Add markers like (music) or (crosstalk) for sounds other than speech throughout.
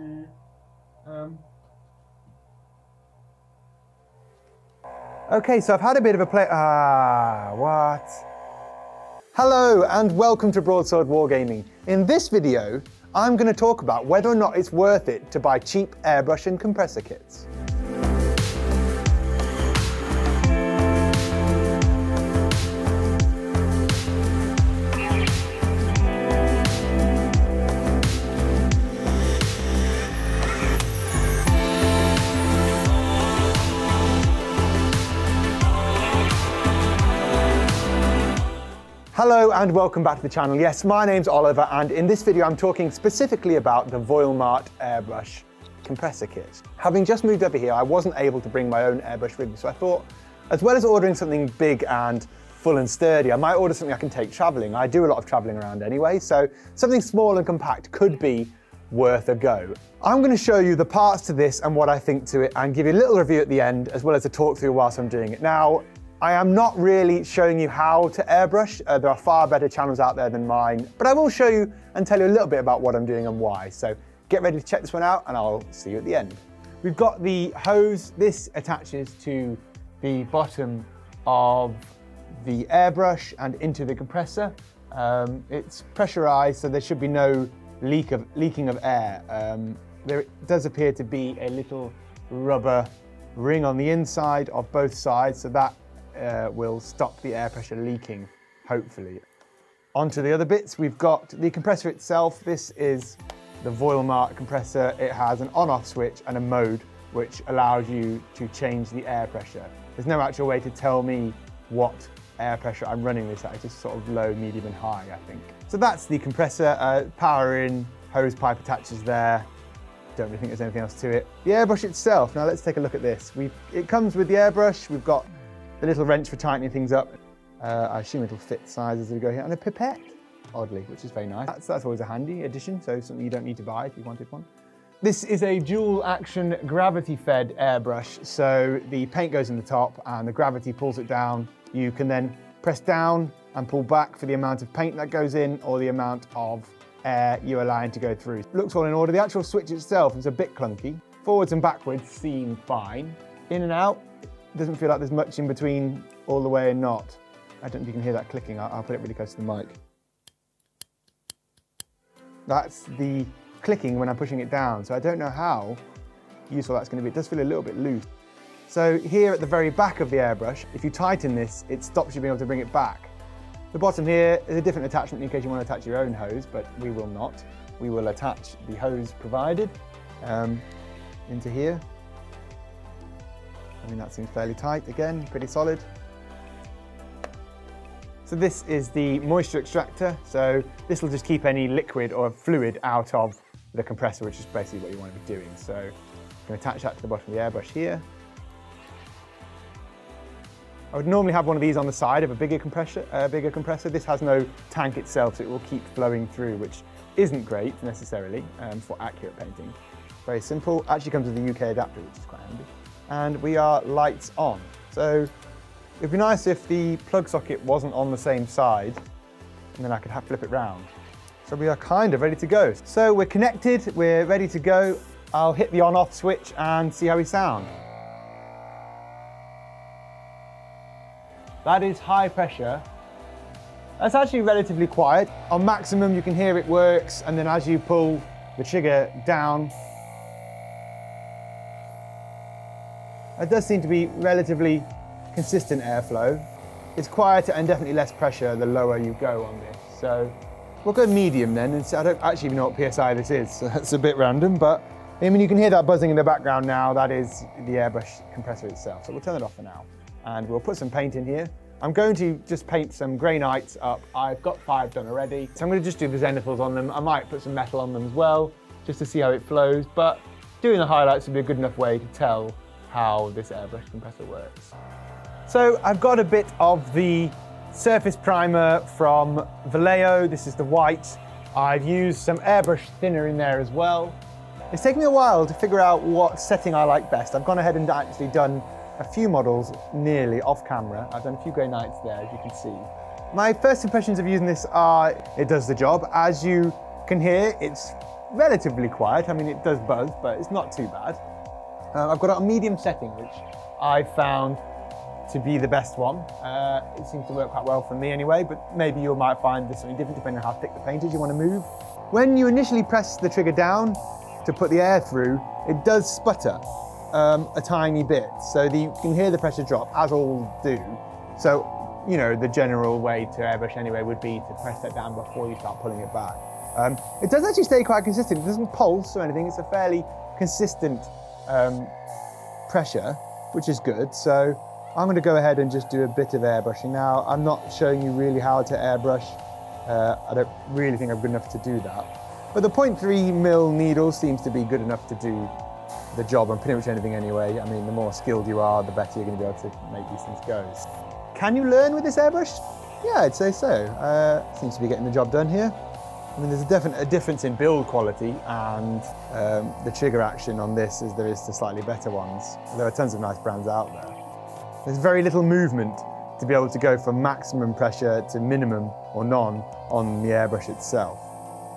Um, okay, so I've had a bit of a play. Ah, what? Hello, and welcome to Broadsword Wargaming. In this video, I'm going to talk about whether or not it's worth it to buy cheap airbrush and compressor kits. Hello and welcome back to the channel. Yes, my name's Oliver and in this video I'm talking specifically about the Voilamart airbrush compressor kit. Having just moved over here, I wasn't able to bring my own airbrush with me, so I thought, as well as ordering something big and full and sturdy, I might order something I can take traveling. I do a lot of traveling around anyway, so something small and compact could be worth a go. I'm going to show you the parts to this and what I think to it and give you a little review at the end as well as a talk through whilst I'm doing it. Now, I am not really showing you how to airbrush. Uh, there are far better channels out there than mine, but I will show you and tell you a little bit about what I'm doing and why. So get ready to check this one out and I'll see you at the end. We've got the hose. This attaches to the bottom of the airbrush and into the compressor. Um, it's pressurized, so there should be no leak of, leaking of air. Um, there does appear to be a little rubber ring on the inside of both sides, so that uh, will stop the air pressure leaking, hopefully. Onto the other bits, we've got the compressor itself. This is the Voilamart compressor. It has an on-off switch and a mode which allows you to change the air pressure. There's no actual way to tell me what air pressure I'm running this at. It's just sort of low, medium and high, I think. So that's the compressor. Uh, power in, hose pipe attaches there. Don't really think there's anything else to it. The airbrush itself, now let's take a look at this. we it comes with the airbrush. We've got the little wrench for tightening things up. Uh, I assume it'll fit sizes as we go here. And a pipette, oddly, which is very nice. That's, that's always a handy addition, so something you don't need to buy if you wanted one. This is a dual action gravity fed airbrush. So the paint goes in the top and the gravity pulls it down. You can then press down and pull back for the amount of paint that goes in or the amount of air you're allowing to go through. Looks all in order. The actual switch itself is a bit clunky. Forwards and backwards seem fine. In and out, doesn't feel like there's much in between all the way and not. I don't know if you can hear that clicking. I'll, I'll put it really close to the mic. That's the clicking when I'm pushing it down. So I don't know how useful that's going to be. It does feel a little bit loose. So here at the very back of the airbrush, if you tighten this, it stops you being able to bring it back. The bottom here is a different attachment in case you want to attach your own hose, but we will not. We will attach the hose provided um, into here. I mean, that seems fairly tight. Again, pretty solid. So this is the moisture extractor. So this will just keep any liquid or fluid out of the compressor, which is basically what you want to be doing. So I'm going to attach that to the bottom of the airbrush here. I would normally have one of these on the side of a bigger compressor. Uh, bigger compressor. This has no tank itself, so it will keep flowing through, which isn't great necessarily um, for accurate painting. Very simple. Actually comes with a UK adapter, which is quite handy and we are lights on. So it'd be nice if the plug socket wasn't on the same side and then I could have flip it round. So we are kind of ready to go. So we're connected, we're ready to go. I'll hit the on off switch and see how we sound. That is high pressure. That's actually relatively quiet. On maximum, you can hear it works, and then as you pull the trigger down, It does seem to be relatively consistent airflow. It's quieter and definitely less pressure the lower you go on this. So we'll go medium then. And I don't actually even know what PSI this is, (laughs) so that's a bit random, but I mean, you can hear that buzzing in the background now. That is the airbrush compressor itself. So we'll turn it off for now. And we'll put some paint in here. I'm going to just paint some grey knights up. I've got five done already. So I'm going to just do the zenithals on them. I might put some metal on them as well, just to see how it flows. But doing the highlights would be a good enough way to tell how this airbrush compressor works. So I've got a bit of the surface primer from Vallejo. This is the white. I've used some airbrush thinner in there as well. It's taken me a while to figure out what setting I like best. I've gone ahead and actually done a few models nearly off camera. I've done a few grey knights there, as you can see. My first impressions of using this are, it does the job. As you can hear, it's relatively quiet. I mean, it does buzz, but it's not too bad. Uh, I've got it on medium setting, which I found to be the best one. Uh, it seems to work quite well for me anyway, but maybe you might find there's something different depending on how thick the paint is you want to move. When you initially press the trigger down to put the air through, it does sputter um, a tiny bit. So the, you can hear the pressure drop, as all do. So, you know, the general way to airbrush anyway would be to press that down before you start pulling it back. Um, it does actually stay quite consistent. It doesn't pulse or anything. It's a fairly consistent um, pressure, which is good. So I'm going to go ahead and just do a bit of airbrushing now. I'm not showing you really how to airbrush. Uh, I don't really think I'm good enough to do that. But the 0.3 mil needle seems to be good enough to do the job on pretty much anything anyway. I mean, the more skilled you are, the better you're going to be able to make these things go. Can you learn with this airbrush? Yeah, I'd say so. Uh, seems to be getting the job done here. I mean, there's a definite a difference in build quality and um, the trigger action on this as there is to slightly better ones. There are tons of nice brands out there. There's very little movement to be able to go from maximum pressure to minimum or none on the airbrush itself.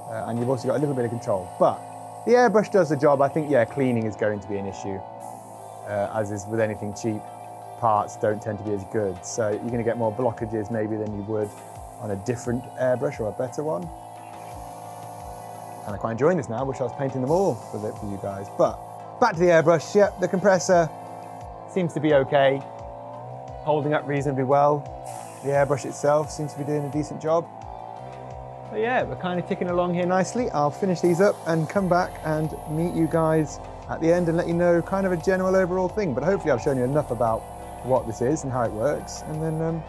Uh, and you've also got a little bit of control. But the airbrush does the job. I think, yeah, cleaning is going to be an issue, uh, as is with anything cheap. Parts don't tend to be as good. So you're going to get more blockages maybe than you would on a different airbrush or a better one and I quite enjoying this now. Wish I was painting them all for, the, for you guys. But back to the airbrush. Yep, the compressor seems to be okay, holding up reasonably well. The airbrush itself seems to be doing a decent job. But yeah, we're kind of ticking along here nicely. I'll finish these up and come back and meet you guys at the end and let you know kind of a general overall thing. But hopefully I've shown you enough about what this is and how it works. And then, um,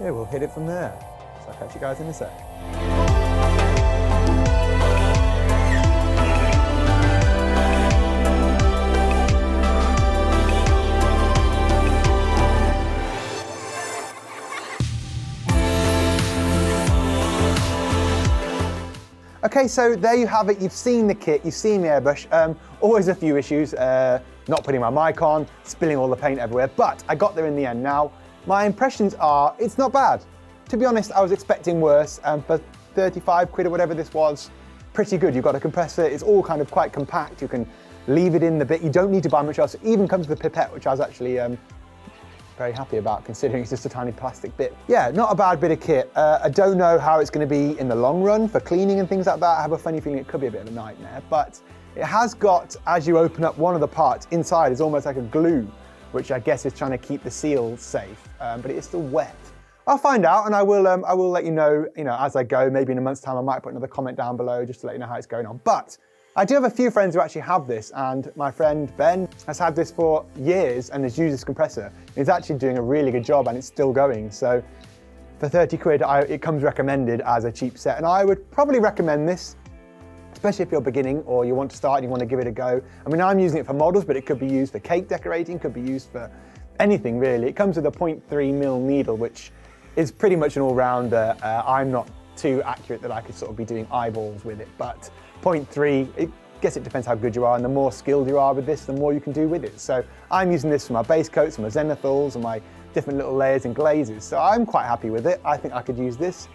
yeah, we'll hit it from there. So I'll catch you guys in a sec. Okay, so there you have it. You've seen the kit, you've seen the airbrush. Um, always a few issues, uh, not putting my mic on, spilling all the paint everywhere, but I got there in the end. Now, my impressions are, it's not bad. To be honest, I was expecting worse, and for 35 quid or whatever this was, pretty good. You've got a compressor, it's all kind of quite compact. You can leave it in the bit. You don't need to buy much else. It even comes with a pipette, which I was actually um, very happy about considering it's just a tiny plastic bit. Yeah, not a bad bit of kit. Uh, I don't know how it's going to be in the long run for cleaning and things like that. I have a funny feeling it could be a bit of a nightmare, but it has got, as you open up one of the parts, inside is almost like a glue, which I guess is trying to keep the seal safe, um, but it is still wet. I'll find out and I will, um, I will let you know, you know, as I go. Maybe in a month's time I might put another comment down below just to let you know how it's going on. But I do have a few friends who actually have this, and my friend Ben has had this for years and has used this compressor. He's actually doing a really good job and it's still going. So for 30 quid, I, it comes recommended as a cheap set. And I would probably recommend this, especially if you're beginning or you want to start and you want to give it a go. I mean, I'm using it for models, but it could be used for cake decorating, could be used for anything really. It comes with a 0.3 mil needle, which is pretty much an all-rounder. Uh, I'm not too accurate that I could sort of be doing eyeballs with it, but 0.3, I guess it depends how good you are, and the more skilled you are with this, the more you can do with it. So I'm using this for my base coats my zenithals and my different little layers and glazes. So I'm quite happy with it. I think I could use this.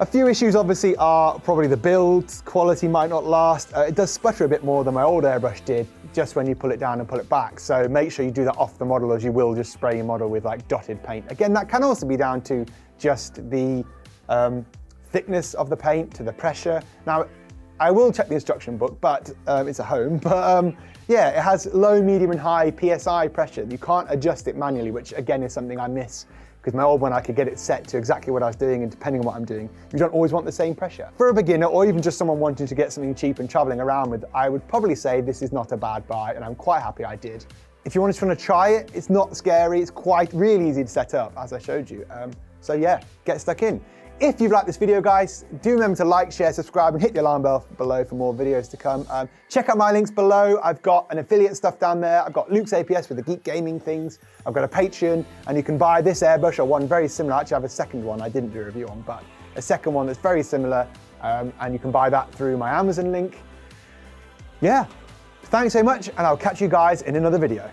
A few issues obviously are probably the build, quality might not last. Uh, it does sputter a bit more than my old airbrush did just when you pull it down and pull it back. So make sure you do that off the model as you will just spray your model with like dotted paint. Again, that can also be down to just the um, thickness of the paint, to the pressure. Now, I will check the instruction book, but um, it's a home. (laughs) But um, yeah, it has low, medium, and high PSI pressure. You can't adjust it manually, which again is something I miss because my old one I could get it set to exactly what I was doing and depending on what I'm doing, you don't always want the same pressure. For a beginner or even just someone wanting to get something cheap and traveling around with, I would probably say this is not a bad buy and I'm quite happy I did. If you want to try it, it's not scary, it's quite really easy to set up as I showed you. Um, so yeah, get stuck in. If you've liked this video, guys, do remember to like, share, subscribe, and hit the alarm bell below for more videos to come. Um, check out my links below. I've got an affiliate stuff down there. I've got Luke's APS with the Geek Gaming things. I've got a Patreon, and you can buy this airbrush or one very similar. Actually, I have a second one I didn't do a review on, but a second one that's very similar, um, and you can buy that through my Amazon link. Yeah, thanks so much, and I'll catch you guys in another video.